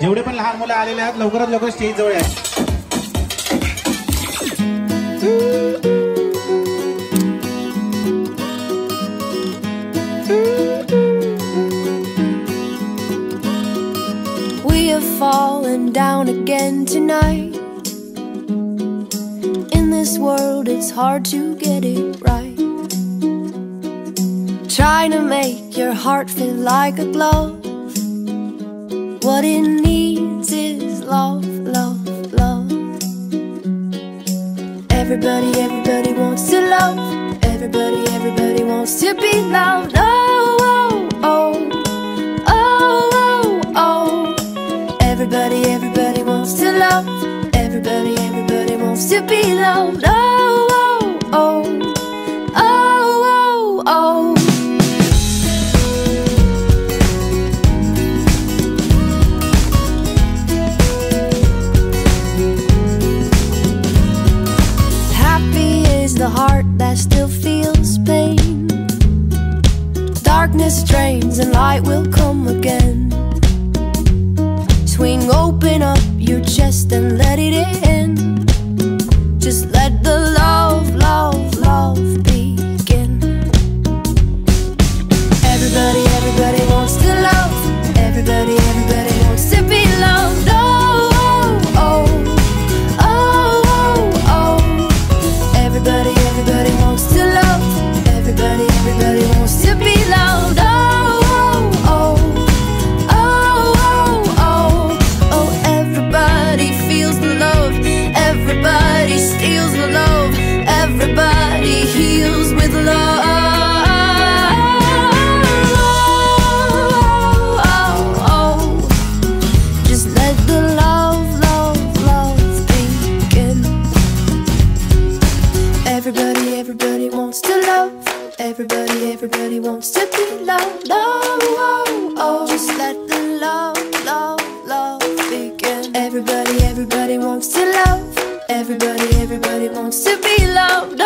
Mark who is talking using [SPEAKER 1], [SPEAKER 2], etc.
[SPEAKER 1] जेवढे पण लहान मुलं आलेले आहेत लवकरात लवकर स्टेज जवळ या
[SPEAKER 2] We have fallen down again tonight. In this world, it's hard to get it right. Trying to make your heart feel like a glove. What it needs is love, love, love. Everybody, everybody wants to love. Everybody, everybody wants to be loved. Oh, oh, oh. Oh, oh, oh. Everybody, everybody wants to love. Everybody, everybody wants to be loved. Oh, chest and let it in. Wants to love. Everybody, everybody wants to be loved. Oh, oh, oh. Just let the love, love, love begin. Everybody, everybody wants to love. Everybody, everybody wants to be loved.